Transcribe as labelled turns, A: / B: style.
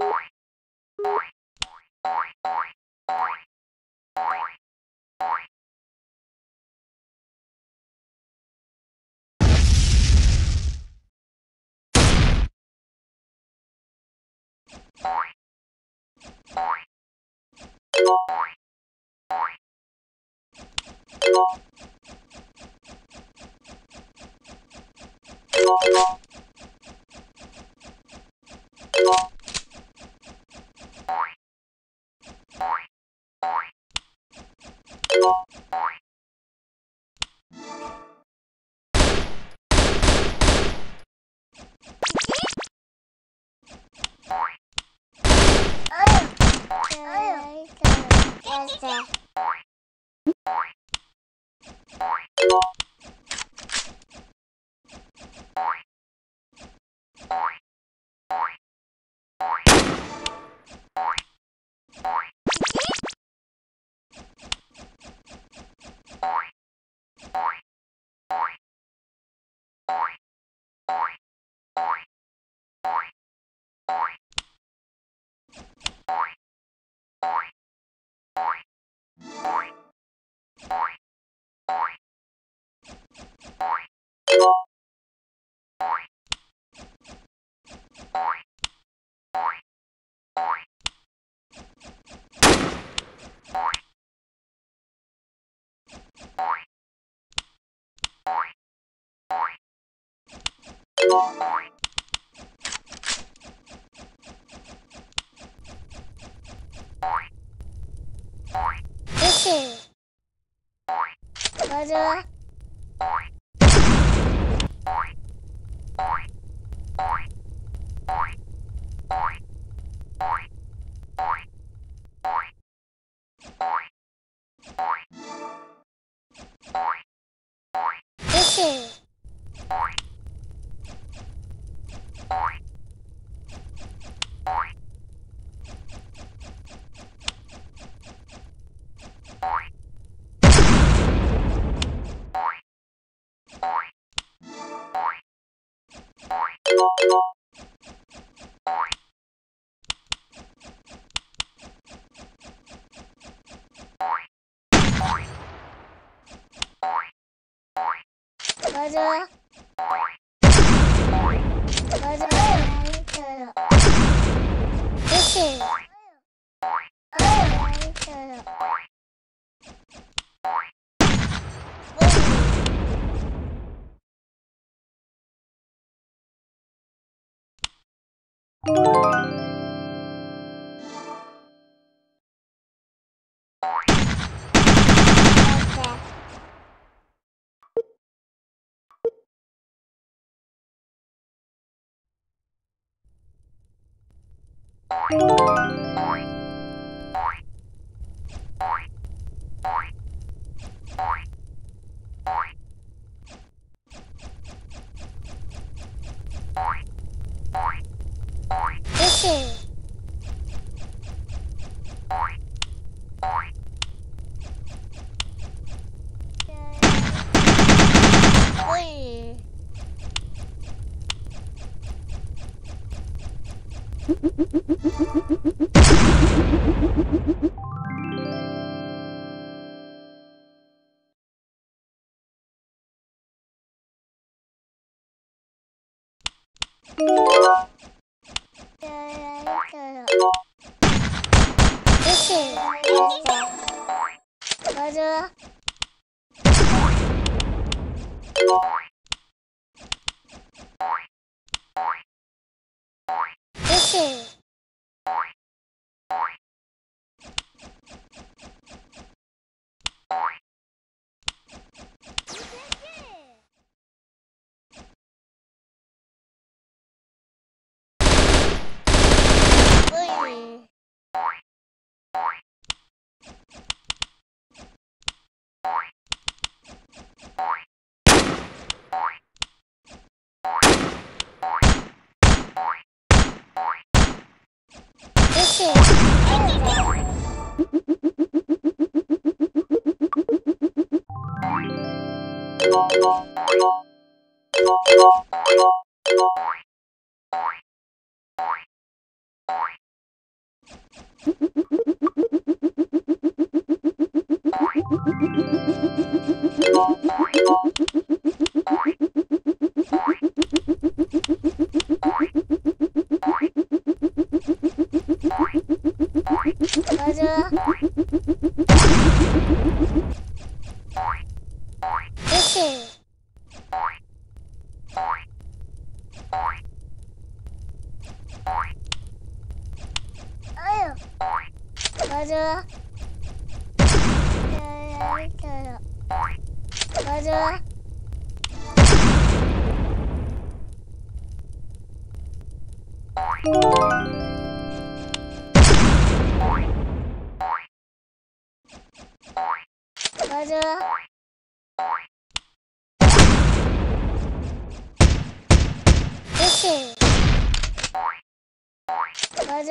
A: you. Thursday. Bye. Is Mother. Mother. This is This Mm-hmm. Oi. This まあよ。まずはまずはまず